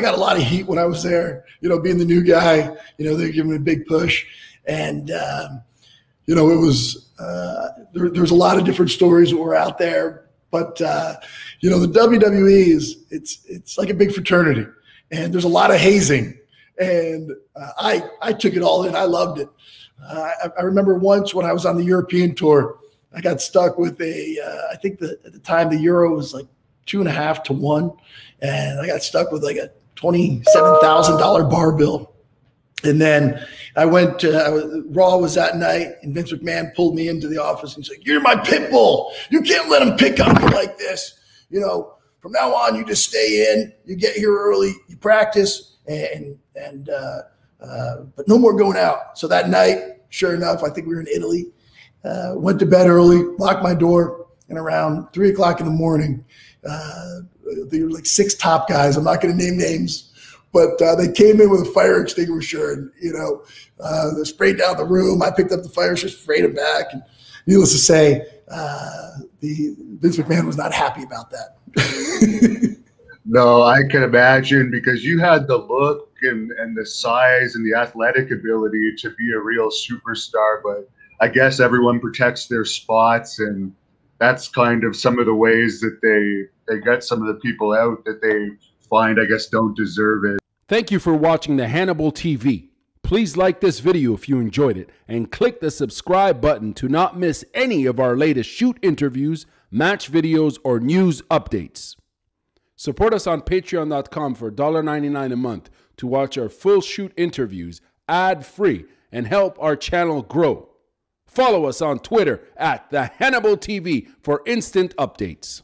I got a lot of heat when I was there. You know, being the new guy, you know, they're giving me a big push, and um, you know, it was uh, there, there's a lot of different stories that were out there. But uh, you know, the WWE is it's it's like a big fraternity, and there's a lot of hazing, and uh, I I took it all in. I loved it. Uh, I, I, remember once when I was on the European tour, I got stuck with a. Uh, I think the, at the time the euro was like two and a half to one, and I got stuck with like a twenty-seven thousand dollar bar bill. And then I went to I was, Raw was that night, and Vince McMahon pulled me into the office and like, "You're my pit bull. You can't let him pick on you like this. You know, from now on, you just stay in. You get here early. You practice, and and uh, uh, but no more going out." So that night, sure enough, I think we were in Italy. Uh, went to bed early, locked my door, and around three o'clock in the morning, uh, there were like six top guys. I'm not going to name names, but uh, they came in with a fire extinguisher and you know uh, they sprayed down the room. I picked up the fire extinguisher, sprayed it back, and needless to say, uh, the Vince McMahon was not happy about that. no, I can imagine because you had the look and, and the size and the athletic ability to be a real superstar, but I guess everyone protects their spots and that's kind of some of the ways that they they get some of the people out that they find I guess don't deserve it. Thank you for watching the Hannibal TV. Please like this video if you enjoyed it and click the subscribe button to not miss any of our latest shoot interviews, match videos, or news updates. Support us on patreon.com for $1.99 a month to watch our full shoot interviews ad free and help our channel grow. Follow us on Twitter at the Hannibal TV for instant updates.